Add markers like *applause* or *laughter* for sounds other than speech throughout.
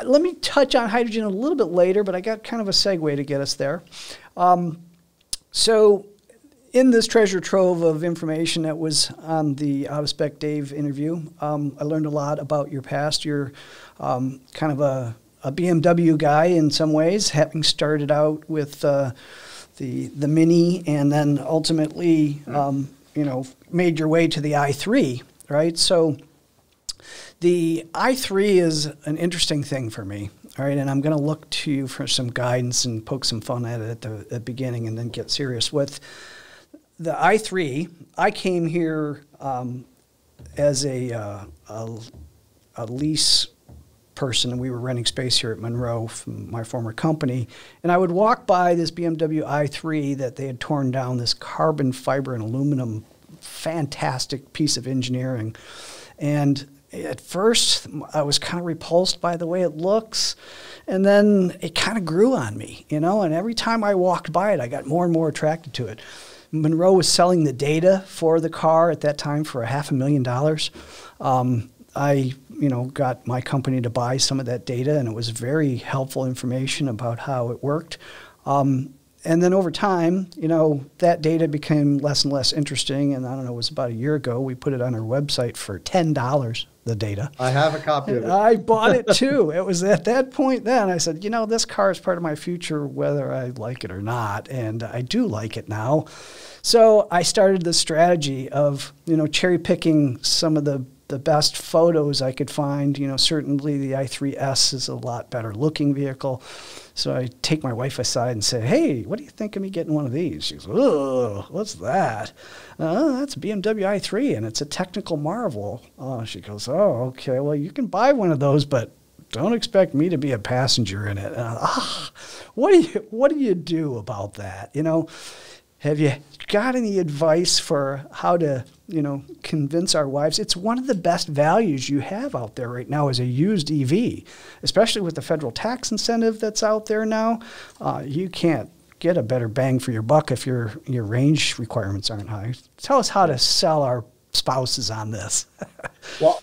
Uh, let me touch on hydrogen a little bit later, but I got kind of a segue to get us there. Um, so, in this treasure trove of information that was on the Out of Spec Dave interview, um, I learned a lot about your past. You're um, kind of a, a, BMW guy in some ways, having started out with uh, the the Mini, and then ultimately, um, you know, made your way to the i3, right? So the i3 is an interesting thing for me, all right, and I'm going to look to you for some guidance and poke some fun at it at the, at the beginning and then get serious with the i3. I came here um, as a, uh, a, a lease person, and we were renting space here at Munro from my former company. And I would walk by this BMW i3 that they had torn down, this carbon fiber and aluminum, fantastic piece of engineering. And at first I was kind of repulsed by the way it looks, and then it kind of grew on me, you know. And every time I walked by it, I got more and more attracted to it. Munro was selling the data for the car at that time for a half a million dollars. Um, I, you know, got my company to buy some of that data, and it was very helpful information about how it worked. Um, and then over time, you know, that data became less and less interesting. And I don't know, it was about a year ago, we put it on our website for $10, the data. I have a copy of it. I bought it *laughs* too. it was at that point then I said, you know, this car is part of my future, whether I like it or not. And I do like it now. So I started the strategy of, you know, cherry picking some of the the best photos I could find. You know, certainly the i3S is a lot better looking vehicle. So I take my wife aside and say, "Hey, what do you think of me getting one of these?" She goes, "Oh, what's that?" Uh, that's BMW i3, and it's a technical marvel. Uh, she goes, "Oh, okay. Well, you can buy one of those, but don't expect me to be a passenger in it." Ah, what do you what do you do about that? You know, have you got any advice for how to, you know, convince our wives? It's one of the best values you have out there right now as a used EV, especially with the federal tax incentive that's out there now. Uh, you can't get a better bang for your buck if your your range requirements aren't high. Tell us how to sell our spouses on this. *laughs* well,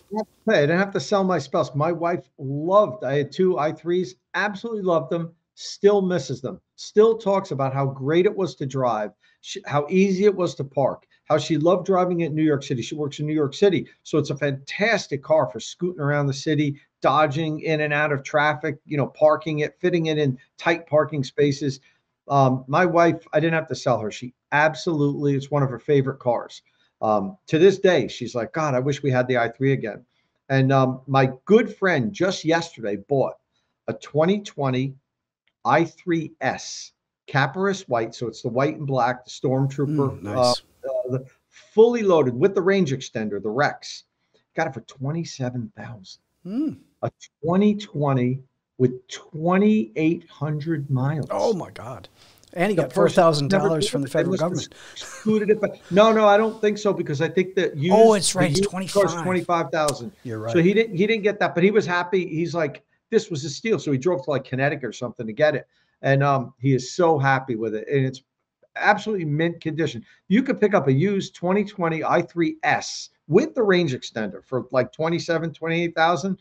I didn't have to sell my spouse. My wife loved. I had two i3s, absolutely loved them. Still misses them. Still talks about how great it was to drive she, how easy it was to park, how she loved driving in New York City. She works in New York City. So it's a fantastic car for scooting around the city, dodging in and out of traffic, you know, parking it, fitting it in tight parking spaces. Um, my wife, I didn't have to sell her. She absolutely, it's one of her favorite cars. Um, to this day, she's like, God, I wish we had the i3 again. And um, my good friend just yesterday bought a 2020 i3S Capparis white, so it's the white and black, the Stormtrooper, mm, nice. uh, uh, the, fully loaded with the range extender, the Rex. Got it for twenty seven thousand. Mm. A twenty twenty with twenty eight hundred miles. Oh my God! And he the got four thousand dollars from the federal government. Scooted it, but no, no, I don't think so because I think that you. oh, it's right, it's twenty five. Twenty five thousand. You're right. So he didn't he didn't get that, but he was happy. He's like, this was a steal. So he drove to like Connecticut or something to get it and um, he is so happy with it, and it's absolutely mint condition. You could pick up a used 2020 i3s with the range extender for like 27, 28,000.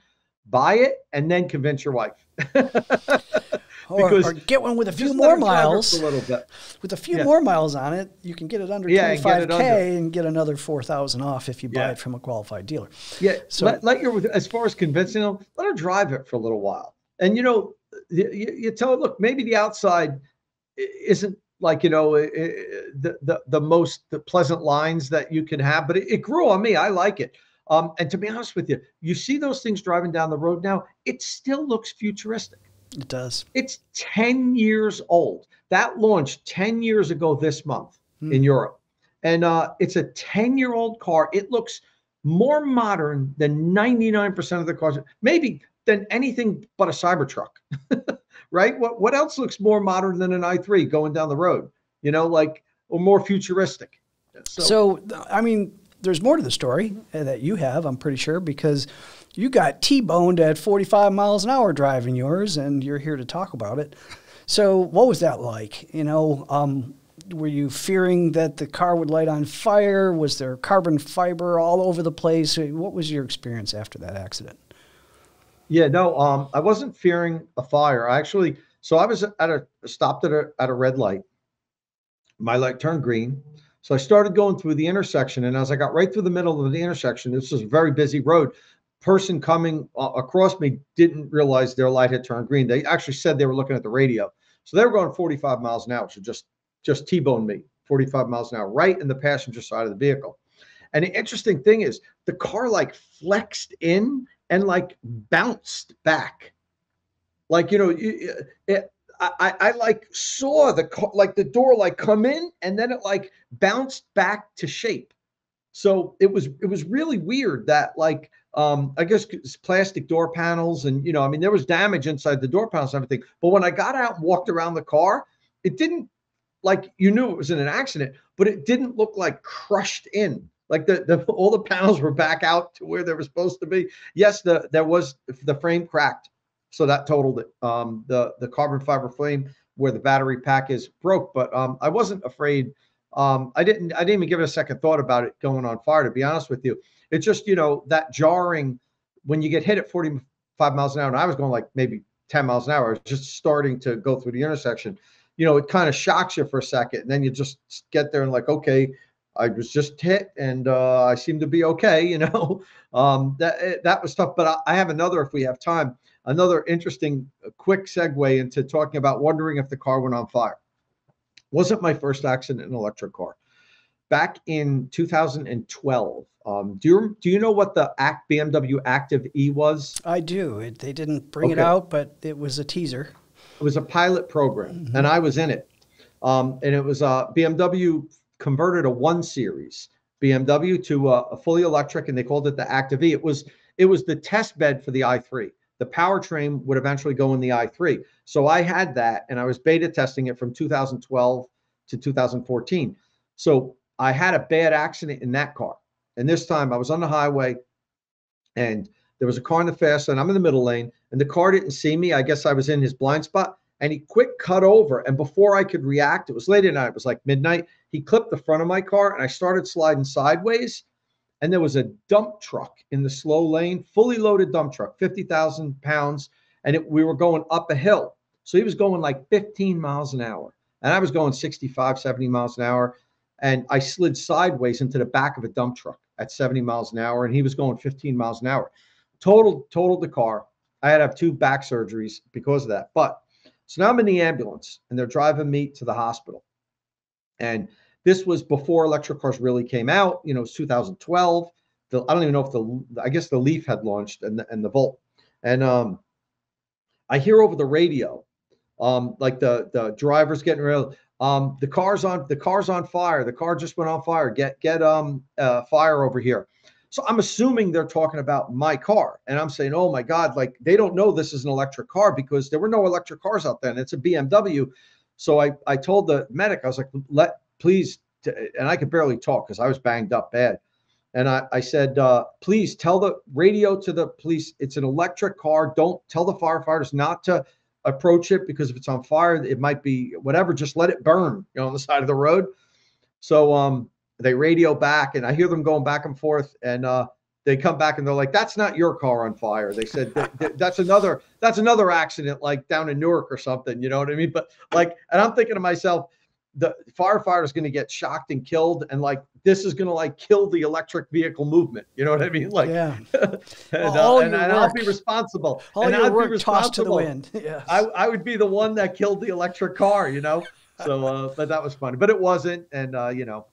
Buy it and then convince your wife. *laughs* or, or, get one with a few more miles. A little bit. With a few yeah. more miles on it, you can get it under yeah, 25k and get, and get another 4,000 off if you buy yeah. it from a qualified dealer. Yeah. So let, let your as far as convincing them, let her drive it for a little while. And you know, you, you tell look, maybe the outside isn't like you know the the, the most the pleasant lines that you can have, but it, it grew on me. I like it. Um, and to be honest with you, you see those things driving down the road now. It still looks futuristic. It does. It's 10 years old. That launched 10 years ago this month hmm. in Europe. And uh, it's a 10 year old car. It looks more modern than 99% of the cars. Maybe than anything but a Cybertruck, *laughs* right? What what else looks more modern than an i3 going down the road? You know, like or more futuristic. So, so I mean, there's more to the story that you have, I'm pretty sure, because you got T-boned at 45 miles an hour driving yours, and you're here to talk about it. So, what was that like? You know, um, were you fearing that the car would light on fire? Was there carbon fiber all over the place? What was your experience after that accident? Yeah, no, um, I wasn't fearing a fire. I actually, so I was at a stopped at a at a red light. My light turned green, so I started going through the intersection, and as I got right through the middle of the intersection, this was a very busy road. Person coming uh, across me didn't realize their light had turned green. They actually said they were looking at the radio, so they were going 45 miles an hour. So just just T-boned me 45 miles an hour, right in the passenger side of the vehicle. And the interesting thing is, the car like flexed in and like bounced back. Like, you know, it, it, I, I like saw the like the door like come in and then it like bounced back to shape. So it was it was really weird that like um I guess plastic door panels and you know I mean there was damage inside the door panels and everything. But when I got out and walked around the car, it didn't like you knew it was in an accident, but it didn't look like crushed in. Like the, the all the panels were back out to where they were supposed to be. Yes, the there was the frame cracked, so that totaled it. Um, the the carbon fiber frame where the battery pack is broke, but um, I wasn't afraid. Um, I didn't I didn't even give it a second thought about it going on fire. To be honest with you, it's just you know that jarring when you get hit at 45 miles an hour, and I was going like maybe 10 miles an hour. Just starting to go through the intersection. You know, it kind of shocks you for a second, and then you just get there and like, okay, I was just hit and uh, I seem to be okay. You know, *laughs* um, that eh, that was tough. But I, I, have another, if we have time, another interesting, uh, quick segue into talking about wondering if the car went on fire. Wasn't my first accident in an electric car. Back in 2012, um, do you do you know what the Act BMW Active E was? I do. It, they didn't bring okay. it out, but it was a teaser. It was a pilot program, mm-hmm. and I was in it. Um, and it was a BMW converted a one series BMW to a, a, fully electric, and they called it the Active E. It was it was the test bed for the i3. The powertrain would eventually go in the i3. So I had that, and I was beta testing it from 2012 to 2014. So I had a bad accident in that car, and this time I was on the highway, and there was a car in the fast lane. I'm in the middle lane, and the car didn't see me. I guess I was in his blind spot, and he quick cut over. And before I could react, it was late at night. It was like midnight. He clipped the front of my car, and I started sliding sideways. And there was a dump truck in the slow lane, fully loaded dump truck, 50,000 pounds. And it, we were going up a hill. So he was going like 15 miles an hour. And I was going 65, 70 miles an hour. And I slid sideways into the back of a dump truck at 70 miles an hour. And he was going 15 miles an hour. Total, totaled the car. I had to have two back surgeries because of that. But so now I'm in the ambulance and they're driving me to the hospital. And this was before electric cars really came out. You know, it's 2012. The, I don't even know if the I guess the Leaf had launched and the, and the Volt. And um, I hear over the radio, um, like the the driver's getting real. Um, the car's on the car's on fire. The car just went on fire. Get get um uh, fire over here. So I'm assuming they're talking about my car. And I'm saying, oh my God, like they don't know this is an electric car because there were no electric cars out then. It's a BMW. So I, I told the medic, I was like, let please, and I could barely talk because I was banged up bad. And I, I said, uh, please tell the radio to the police it's an electric car. Don't tell the firefighters not to approach it because if it's on fire, it might be whatever. Just let it burn, you know, on the side of the road. So um, they radio back and I hear them going back and forth and uh, they come back and they're like, that's not your car on fire. They said *laughs* that's another, that's another accident like down in Newark or something, you know what I mean? But like, and I'm thinking to myself, the firefighter is going to get shocked and killed and like this is going to like kill the electric vehicle movement you know what i mean? Like yeah. *laughs* and, uh, and, and i'll be responsible. All and your I'd work be tossed to the wind. *laughs* Yes. I, I would be the one that killed the electric car you know? So uh, but that was funny. But it wasn't and uh, you know